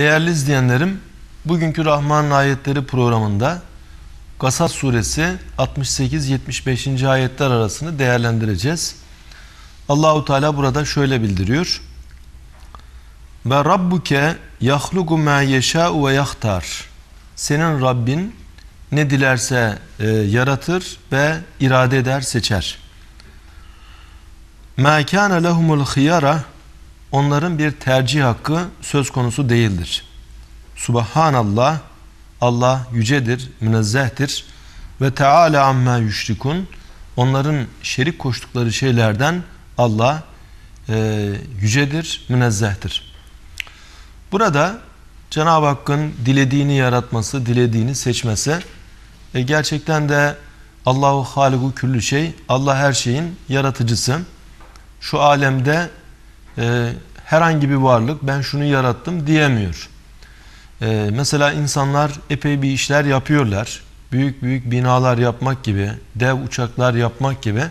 Değerli izleyenlerim, bugünkü Rahman ayetleri programında Gasas suresi 68-75. ayetler arasını değerlendireceğiz. Allahu Teala burada şöyle bildiriyor. Ve rabbuke yahlugu ma yeşâ'u ve yahtar. Senin Rabbin ne dilerse e, yaratır ve irade eder, seçer. Ma kana lehumul khiyara onların bir tercih hakkı söz konusu değildir. Subhanallah Allah yücedir, münezzehtir ve Teala amma yüşrikun onların şerik koştukları şeylerden Allah e, yücedir, münezzehtir. Burada Cenab-ı Hakk'ın dilediğini yaratması, dilediğini seçmesi e, gerçekten de Allahu Haliku küllü şey, Allah her şeyin yaratıcısı. Şu alemde e, herhangi bir varlık ben şunu yarattım diyemiyor. E, mesela insanlar epey bir işler yapıyorlar. Büyük büyük binalar yapmak gibi, dev uçaklar yapmak gibi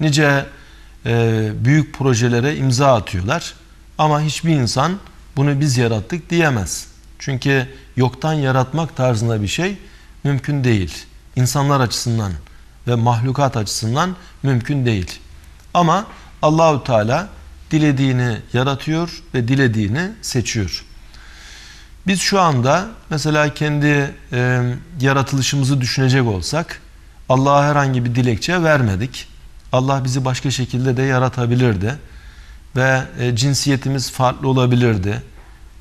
nice e, büyük projelere imza atıyorlar. Ama hiçbir insan bunu biz yarattık diyemez. Çünkü yoktan yaratmak tarzında bir şey mümkün değil. İnsanlar açısından ve mahlukat açısından mümkün değil. Ama Allahü Teala dilediğini yaratıyor ve dilediğini seçiyor. Biz şu anda mesela kendi e, yaratılışımızı düşünecek olsak Allah'a herhangi bir dilekçe vermedik. Allah bizi başka şekilde de yaratabilirdi ve e, cinsiyetimiz farklı olabilirdi.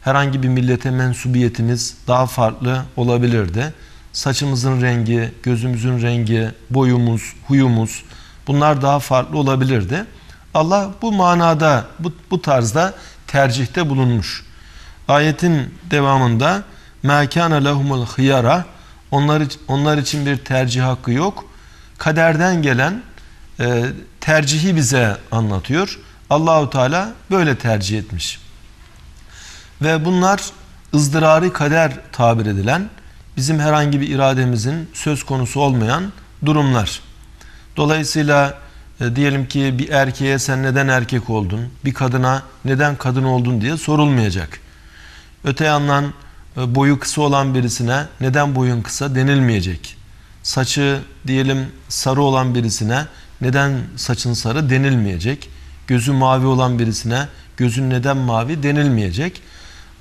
Herhangi bir millete mensubiyetimiz daha farklı olabilirdi. Saçımızın rengi, gözümüzün rengi, boyumuz, huyumuz bunlar daha farklı olabilirdi. Allah bu manada, bu, bu tarzda tercihte bulunmuş. Ayetin devamında مَا lehumul hıyara onlar, onlar için bir tercih hakkı yok. Kaderden gelen e, tercihi bize anlatıyor. Allahu Teala böyle tercih etmiş. Ve bunlar ızdırari kader tabir edilen bizim herhangi bir irademizin söz konusu olmayan durumlar. Dolayısıyla e, diyelim ki bir erkeğe sen neden erkek oldun, bir kadına neden kadın oldun diye sorulmayacak. Öte yandan e, boyu kısa olan birisine neden boyun kısa denilmeyecek. Saçı diyelim sarı olan birisine neden saçın sarı denilmeyecek. Gözü mavi olan birisine gözün neden mavi denilmeyecek.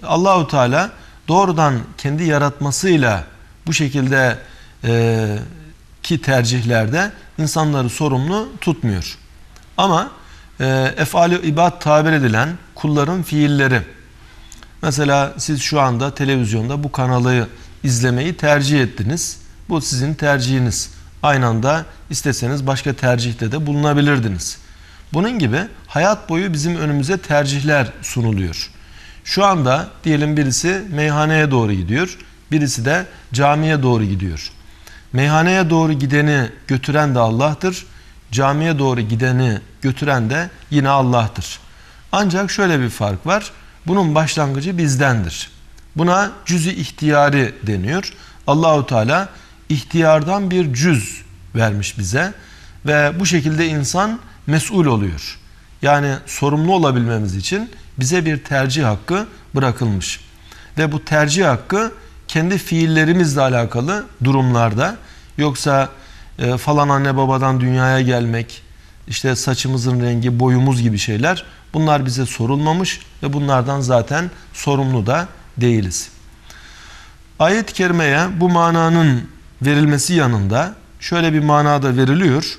Allahu Teala doğrudan kendi yaratmasıyla bu şekilde e, ki tercihlerde insanları sorumlu tutmuyor. Ama e, efali ibad tabir edilen kulların fiilleri mesela siz şu anda televizyonda bu kanalı izlemeyi tercih ettiniz. Bu sizin tercihiniz. Aynı anda isteseniz başka tercihte de bulunabilirdiniz. Bunun gibi hayat boyu bizim önümüze tercihler sunuluyor. Şu anda diyelim birisi meyhaneye doğru gidiyor, birisi de camiye doğru gidiyor. Meyhaneye doğru gideni götüren de Allah'tır. Camiye doğru gideni götüren de yine Allah'tır. Ancak şöyle bir fark var. Bunun başlangıcı bizdendir. Buna cüzü ihtiyari deniyor. Allahu Teala ihtiyardan bir cüz vermiş bize ve bu şekilde insan mesul oluyor. Yani sorumlu olabilmemiz için bize bir tercih hakkı bırakılmış. Ve bu tercih hakkı kendi fiillerimizle alakalı durumlarda yoksa e, falan anne babadan dünyaya gelmek, işte saçımızın rengi, boyumuz gibi şeyler bunlar bize sorulmamış ve bunlardan zaten sorumlu da değiliz. Ayet-i kerimeye bu mananın verilmesi yanında şöyle bir manada veriliyor.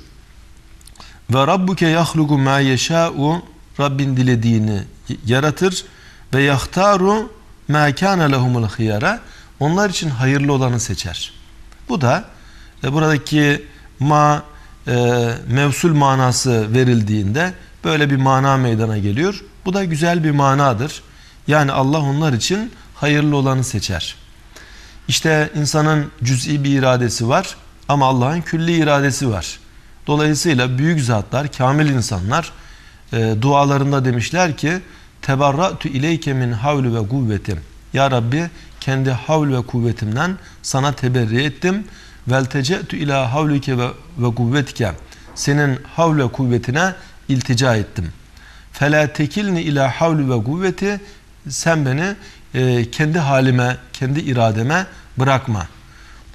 Ve rabbuke yahlugu ma yeşâ'u Rabbin dilediğini yaratır ve yahtaru ma kana lehumul hiyara onlar için hayırlı olanı seçer. Bu da e, buradaki ma e, mevsul manası verildiğinde böyle bir mana meydana geliyor. Bu da güzel bir manadır. Yani Allah onlar için hayırlı olanı seçer. İşte insanın cüz'i bir iradesi var ama Allah'ın külli iradesi var. Dolayısıyla büyük zatlar, kamil insanlar e, dualarında demişler ki Tebarra'tu ileyke min havlu ve kuvvetim. Ya Rabbi kendi havl ve kuvvetimden sana teberri ettim. Vel tece'tu ila havlike ve, ve kuvvetike. Senin havl ve kuvvetine iltica ettim. Fela tekilni ila havlu ve kuvveti sen beni e, kendi halime, kendi irademe bırakma.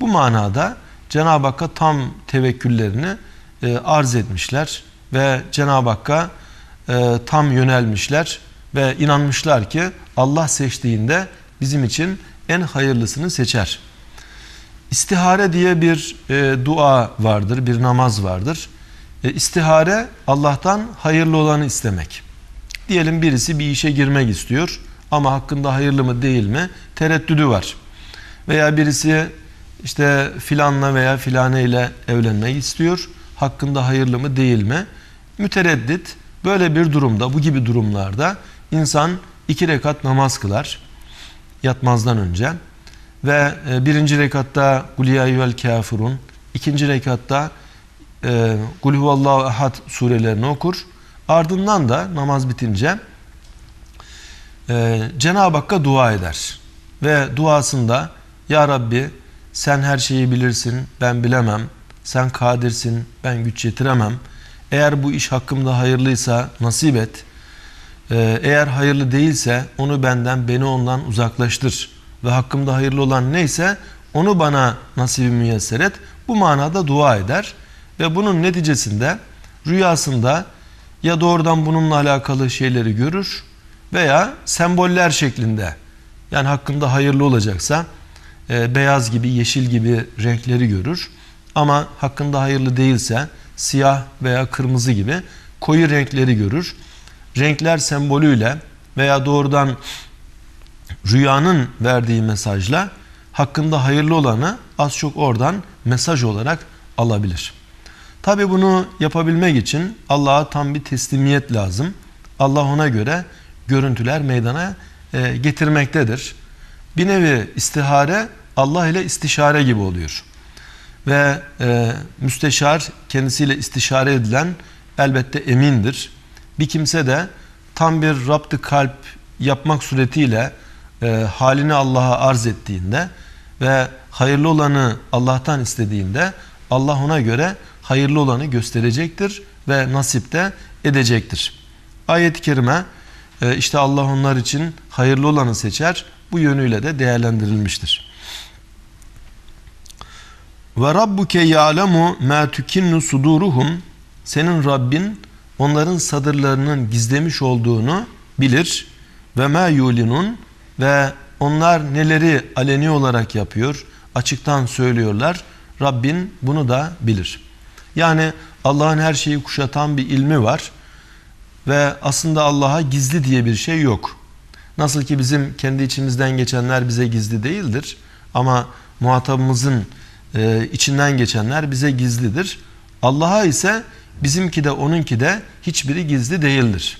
Bu manada Cenab-ı Hakk'a tam tevekküllerini e, arz etmişler ve Cenab-ı Hakk'a e, tam yönelmişler ve inanmışlar ki Allah seçtiğinde bizim için en hayırlısını seçer. İstihare diye bir e, dua vardır, bir namaz vardır. E, istihare Allah'tan hayırlı olanı istemek. Diyelim birisi bir işe girmek istiyor ama hakkında hayırlı mı değil mi tereddüdü var. Veya birisi işte filanla veya filane ile evlenmek istiyor. Hakkında hayırlı mı değil mi? Mütereddit. Böyle bir durumda, bu gibi durumlarda insan iki rekat namaz kılar yatmazdan önce ve e, birinci rekatta Kuliyayyüvel kafirun, ikinci rekatta e, Kul ahad surelerini okur. Ardından da namaz bitince e, Cenab-ı Hakk'a dua eder. Ve duasında Ya Rabbi sen her şeyi bilirsin, ben bilemem. Sen kadirsin, ben güç yetiremem. Eğer bu iş hakkımda hayırlıysa nasip et. Ee, eğer hayırlı değilse onu benden, beni ondan uzaklaştır. Ve hakkımda hayırlı olan neyse onu bana nasibi müyesser et. Bu manada dua eder. Ve bunun neticesinde rüyasında ya doğrudan bununla alakalı şeyleri görür veya semboller şeklinde yani hakkında hayırlı olacaksa e, beyaz gibi, yeşil gibi renkleri görür. Ama hakkında hayırlı değilse siyah veya kırmızı gibi koyu renkleri görür. Renkler sembolüyle veya doğrudan rüyanın verdiği mesajla hakkında hayırlı olanı az çok oradan mesaj olarak alabilir. Tabi bunu yapabilmek için Allah'a tam bir teslimiyet lazım. Allah ona göre görüntüler meydana e, getirmektedir. Bir nevi istihare Allah ile istişare gibi oluyor. Ve e, müsteşar kendisiyle istişare edilen elbette emindir. Bir kimse de tam bir raptı kalp yapmak suretiyle e, halini Allah'a arz ettiğinde ve hayırlı olanı Allah'tan istediğinde Allah ona göre hayırlı olanı gösterecektir ve nasip de edecektir. Ayet-i kerime e, işte Allah onlar için hayırlı olanı seçer. Bu yönüyle de değerlendirilmiştir. Ve rabbuke ya'lemu ma tukinnu suduruhum. Senin Rabbin onların sadırlarının gizlemiş olduğunu bilir. Ve ma yulinun ve onlar neleri aleni olarak yapıyor, açıktan söylüyorlar. Rabbin bunu da bilir. Yani Allah'ın her şeyi kuşatan bir ilmi var ve aslında Allah'a gizli diye bir şey yok. Nasıl ki bizim kendi içimizden geçenler bize gizli değildir ama muhatabımızın e, içinden geçenler bize gizlidir. Allah'a ise bizimki de onunki de hiçbiri gizli değildir.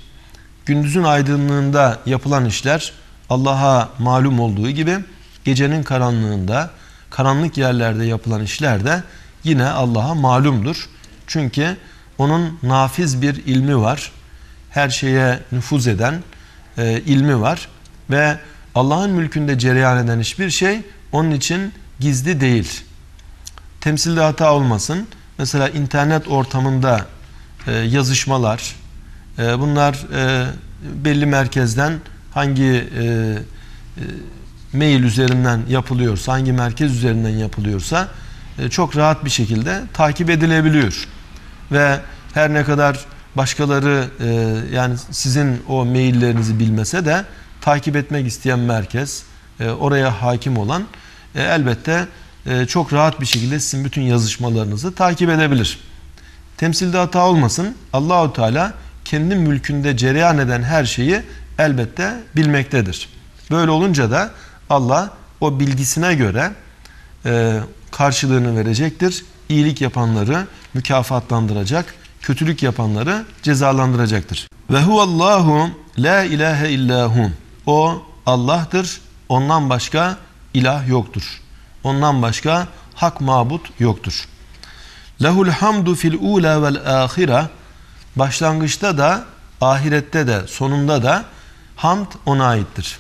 Gündüzün aydınlığında yapılan işler Allah'a malum olduğu gibi gecenin karanlığında, karanlık yerlerde yapılan işler de yine Allah'a malumdur. Çünkü onun nafiz bir ilmi var. Her şeye nüfuz eden e, ilmi var ve Allah'ın mülkünde cereyan eden hiçbir şey onun için gizli değil temsilde hata olmasın. Mesela internet ortamında e, yazışmalar, e, bunlar e, belli merkezden hangi e, e, mail üzerinden yapılıyorsa, hangi merkez üzerinden yapılıyorsa e, çok rahat bir şekilde takip edilebiliyor. Ve her ne kadar başkaları e, yani sizin o maillerinizi bilmese de takip etmek isteyen merkez, e, oraya hakim olan e, elbette çok rahat bir şekilde sizin bütün yazışmalarınızı takip edebilir. Temsilde hata olmasın. Allahu Teala kendi mülkünde cereyan eden her şeyi elbette bilmektedir. Böyle olunca da Allah o bilgisine göre e, karşılığını verecektir. İyilik yapanları mükafatlandıracak, kötülük yapanları cezalandıracaktır. Ve huvallahu la ilahe illahum. O Allah'tır. Ondan başka ilah yoktur. Ondan başka hak mabut yoktur. Lehul hamdu fil ula vel ahira başlangıçta da ahirette de sonunda da hamd ona aittir.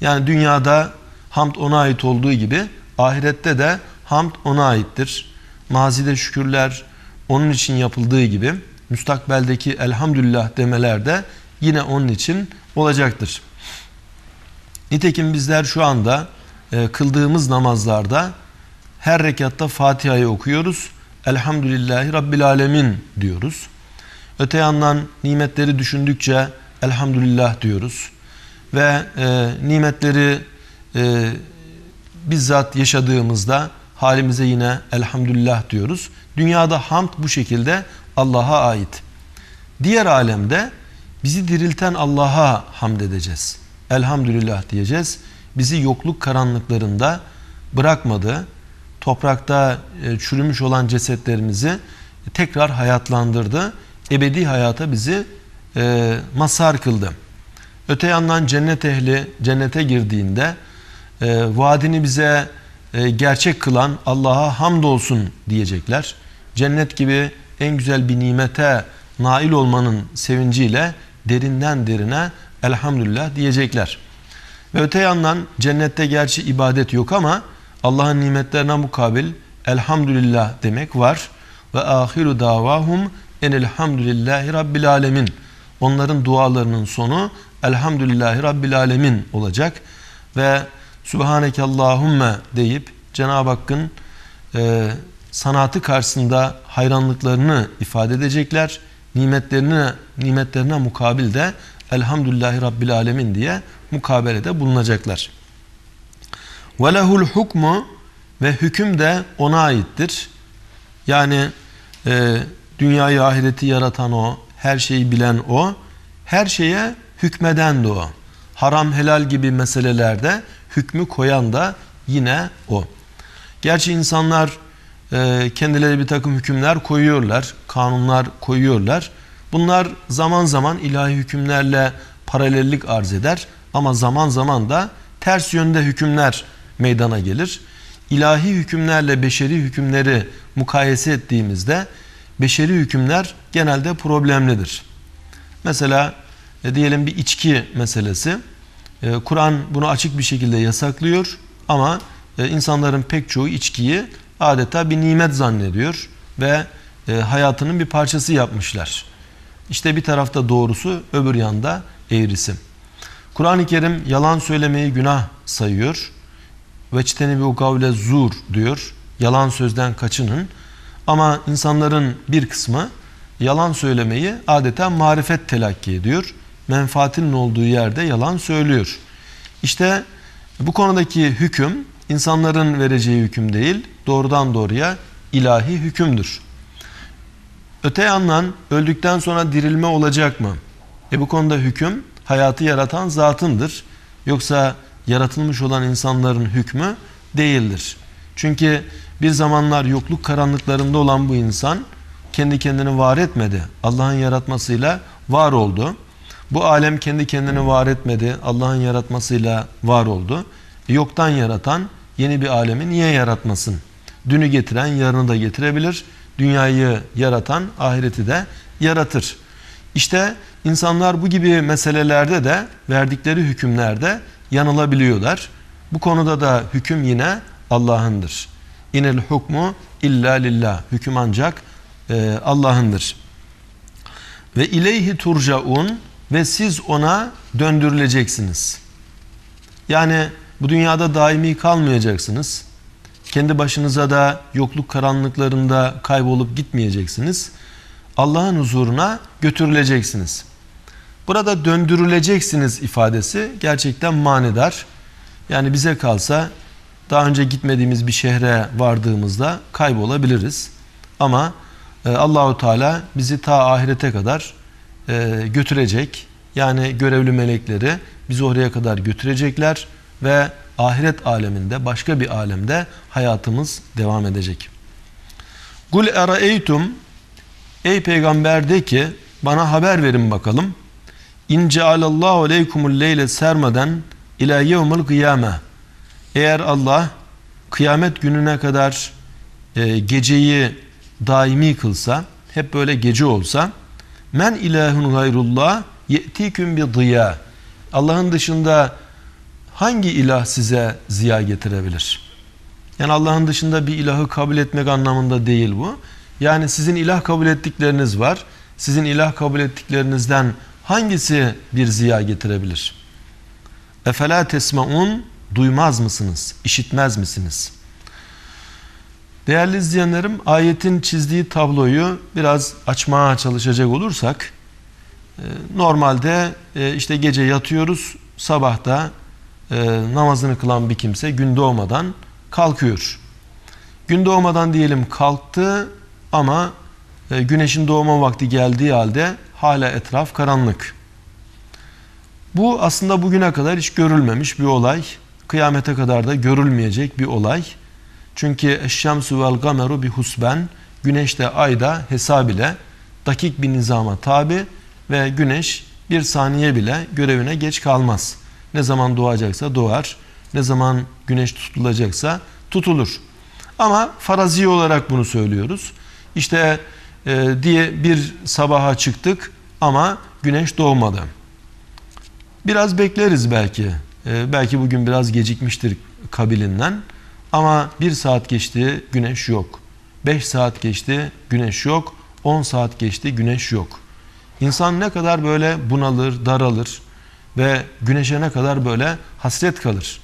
Yani dünyada hamd ona ait olduğu gibi ahirette de hamd ona aittir. Mazide şükürler onun için yapıldığı gibi müstakbeldeki elhamdülillah demeler de yine onun için olacaktır. Nitekim bizler şu anda e, kıldığımız namazlarda her rekatta Fatiha'yı okuyoruz. Elhamdülillahi Rabbil Alemin diyoruz. Öte yandan nimetleri düşündükçe elhamdülillah diyoruz. Ve e, nimetleri e, bizzat yaşadığımızda halimize yine elhamdülillah diyoruz. Dünyada hamd bu şekilde Allah'a ait. Diğer alemde bizi dirilten Allah'a hamd edeceğiz. Elhamdülillah diyeceğiz. Bizi yokluk karanlıklarında bırakmadı. Toprakta e, çürümüş olan cesetlerimizi tekrar hayatlandırdı. Ebedi hayata bizi e, mazhar kıldı. Öte yandan cennet ehli cennete girdiğinde e, vaadini bize gerçek kılan Allah'a hamdolsun diyecekler. Cennet gibi en güzel bir nimete nail olmanın sevinciyle derinden derine elhamdülillah diyecekler. Ve öte yandan cennette gerçi ibadet yok ama Allah'ın nimetlerine mukabil elhamdülillah demek var. Ve ahiru davahum enelhamdülillahi rabbil alemin. Onların dualarının sonu elhamdülillahi rabbil alemin olacak. Ve Subhaneke Allahümme deyip Cenab-ı Hakk'ın e, sanatı karşısında hayranlıklarını ifade edecekler. Nimetlerine, nimetlerine mukabil de Elhamdülillahi Rabbil Alemin diye mukabelede bulunacaklar. Lehul hukmu ve hüküm de ona aittir. Yani e, dünyayı ahireti yaratan o, her şeyi bilen o, her şeye hükmeden de o. Haram helal gibi meselelerde hükmü koyan da yine o. Gerçi insanlar e, kendileri bir takım hükümler koyuyorlar, kanunlar koyuyorlar. Bunlar zaman zaman ilahi hükümlerle paralellik arz eder ama zaman zaman da ters yönde hükümler meydana gelir. İlahi hükümlerle beşeri hükümleri mukayese ettiğimizde beşeri hükümler genelde problemlidir. Mesela e, diyelim bir içki meselesi. E, Kur'an bunu açık bir şekilde yasaklıyor ama e, insanların pek çoğu içkiyi adeta bir nimet zannediyor ve e, hayatının bir parçası yapmışlar. İşte bir tarafta doğrusu öbür yanda eğrisi. Kur'an-ı Kerim yalan söylemeyi günah sayıyor. Veçteni bir kavle zur diyor. Yalan sözden kaçının. Ama insanların bir kısmı yalan söylemeyi adeta marifet telakki ediyor. Menfaatinin olduğu yerde yalan söylüyor. İşte bu konudaki hüküm insanların vereceği hüküm değil, doğrudan doğruya ilahi hükümdür. Öte yandan öldükten sonra dirilme olacak mı? E bu konuda hüküm hayatı yaratan zatındır. Yoksa yaratılmış olan insanların hükmü değildir. Çünkü bir zamanlar yokluk karanlıklarında olan bu insan kendi kendini var etmedi. Allah'ın yaratmasıyla var oldu. Bu alem kendi kendini var etmedi. Allah'ın yaratmasıyla var oldu. Yoktan yaratan yeni bir alemi niye yaratmasın? Dünü getiren yarını da getirebilir. Dünyayı yaratan ahireti de yaratır. İşte insanlar bu gibi meselelerde de verdikleri hükümlerde yanılabiliyorlar. Bu konuda da hüküm yine Allah'ındır. İnel hukmu illa lillah. Hüküm ancak e, Allah'ındır. Ve ileyhi turcaun ve siz ona döndürüleceksiniz. Yani bu dünyada daimi kalmayacaksınız. Kendi başınıza da yokluk karanlıklarında kaybolup gitmeyeceksiniz. Allah'ın huzuruna götürüleceksiniz. Burada döndürüleceksiniz ifadesi gerçekten manidar. Yani bize kalsa daha önce gitmediğimiz bir şehre vardığımızda kaybolabiliriz. Ama e, Allahu Teala bizi ta ahirete kadar e, götürecek. Yani görevli melekleri bizi oraya kadar götürecekler ve ahiret aleminde başka bir alemde hayatımız devam edecek. Kul eraeytum Ey peygamber de ki bana haber verin bakalım. İn cealallahu aleykumul leyle sermeden ila yevmil kıyame. Eğer Allah kıyamet gününe kadar e, geceyi daimi kılsa, hep böyle gece olsa, men ilahun gayrullah ye'tiküm bi diya. Allah'ın dışında hangi ilah size ziya getirebilir? Yani Allah'ın dışında bir ilahı kabul etmek anlamında değil bu. Yani sizin ilah kabul ettikleriniz var. Sizin ilah kabul ettiklerinizden hangisi bir ziya getirebilir? Efela tesmaun duymaz mısınız? İşitmez misiniz? Değerli izleyenlerim ayetin çizdiği tabloyu biraz açmaya çalışacak olursak e, normalde e, işte gece yatıyoruz sabahta e, namazını kılan bir kimse gün doğmadan kalkıyor. Gün doğmadan diyelim kalktı ama güneşin doğma vakti geldiği halde hala etraf karanlık. Bu aslında bugüne kadar hiç görülmemiş bir olay. Kıyamete kadar da görülmeyecek bir olay. Çünkü eşşemsu vel gameru bi husben güneş de ay da hesab ile dakik bir nizama tabi ve güneş bir saniye bile görevine geç kalmaz. Ne zaman doğacaksa doğar. Ne zaman güneş tutulacaksa tutulur. Ama farazi olarak bunu söylüyoruz. İşte e, diye bir sabaha çıktık ama güneş doğmadı. Biraz bekleriz belki. E, belki bugün biraz gecikmiştir kabilinden. Ama bir saat geçti güneş yok. Beş saat geçti güneş yok. On saat geçti güneş yok. İnsan ne kadar böyle bunalır, daralır ve güneşe ne kadar böyle hasret kalır.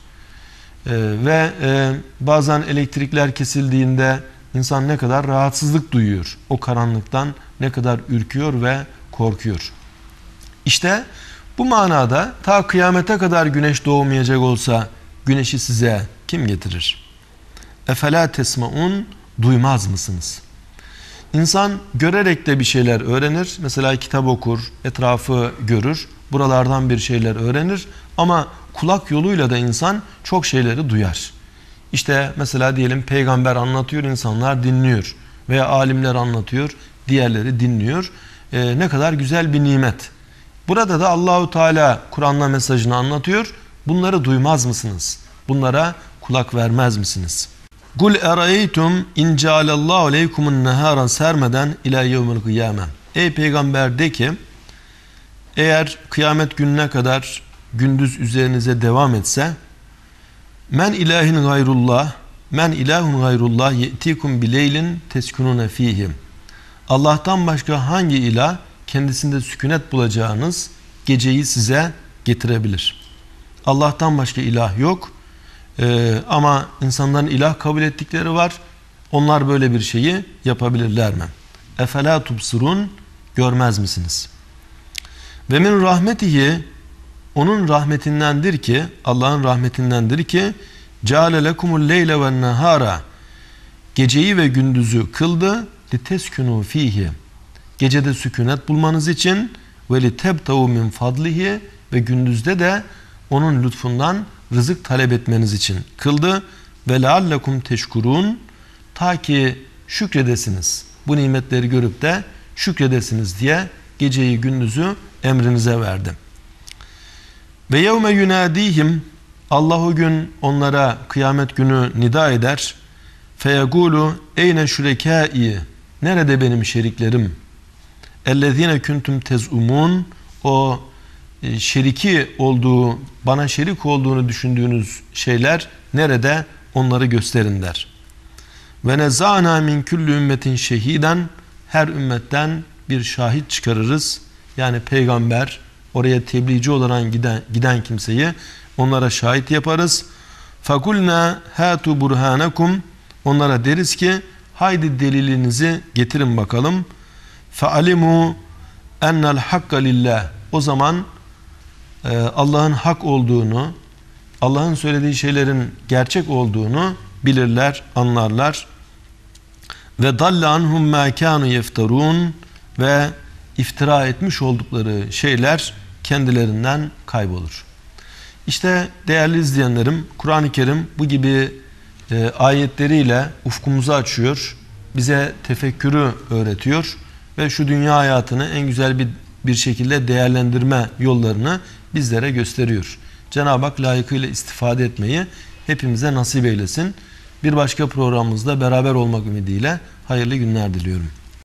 Ee, ve e, bazen elektrikler kesildiğinde insan ne kadar rahatsızlık duyuyor. O karanlıktan ne kadar ürküyor ve korkuyor. İşte bu manada ta kıyamete kadar güneş doğmayacak olsa güneşi size kim getirir? Efela tesmaun duymaz mısınız? İnsan görerek de bir şeyler öğrenir. Mesela kitap okur, etrafı görür. Buralardan bir şeyler öğrenir. Ama kulak yoluyla da insan çok şeyleri duyar. İşte mesela diyelim peygamber anlatıyor, insanlar dinliyor. Veya alimler anlatıyor, diğerleri dinliyor. Ee, ne kadar güzel bir nimet. Burada da Allahu Teala Kur'an'la mesajını anlatıyor. Bunları duymaz mısınız? Bunlara kulak vermez misiniz? Kul eraytum in cealallahu aleykumun neharan sermeden ila yevmil kıyame. Ey peygamber de ki eğer kıyamet gününe kadar gündüz üzerinize devam etse men ilahin gayrullah men ilahun gayrullah ye'tikum bileylin teskunune fihim. Allah'tan başka hangi ilah kendisinde sükunet bulacağınız geceyi size getirebilir. Allah'tan başka ilah yok. Ee, ama insanların ilah kabul ettikleri var. Onlar böyle bir şeyi yapabilirler mi? Efela tubsirun görmez misiniz? Ve min rahmetihi onun rahmetindendir ki Allah'ın rahmetindendir ki ceale lekumul leyle ve nehara geceyi ve gündüzü kıldı liteskunu fihi gecede sükunet bulmanız için ve litebtavu min fadlihi ve gündüzde de onun lütfundan rızık talep etmeniz için kıldı ve leallekum teşkurun ta ki şükredesiniz. Bu nimetleri görüp de şükredesiniz diye geceyi gündüzü emrinize verdi. Ve yevme yunadihim Allah o gün onlara kıyamet günü nida eder. Feyegulu eyne şürekâi nerede benim şeriklerim? Ellezine kuntum tezumun o e, şeriki olduğu, bana şerik olduğunu düşündüğünüz şeyler nerede? Onları gösterin der. Ve nezana min kulli ümmetin şehiden her ümmetten bir şahit çıkarırız. Yani peygamber oraya tebliğci olarak giden, giden kimseyi onlara şahit yaparız. Fakulna hatu burhanakum onlara deriz ki haydi delilinizi getirin bakalım. Faalimu ennel hakka lillah. O zaman e, Allah'ın hak olduğunu, Allah'ın söylediği şeylerin gerçek olduğunu bilirler, anlarlar. Ve dalle anhum ma kanu yeftarun ve iftira etmiş oldukları şeyler kendilerinden kaybolur. İşte değerli izleyenlerim Kur'an-ı Kerim bu gibi e, ayetleriyle ufkumuzu açıyor. Bize tefekkürü öğretiyor ve şu dünya hayatını en güzel bir bir şekilde değerlendirme yollarını bizlere gösteriyor. Cenab-ı Hak layıkıyla istifade etmeyi hepimize nasip eylesin. Bir başka programımızda beraber olmak ümidiyle hayırlı günler diliyorum.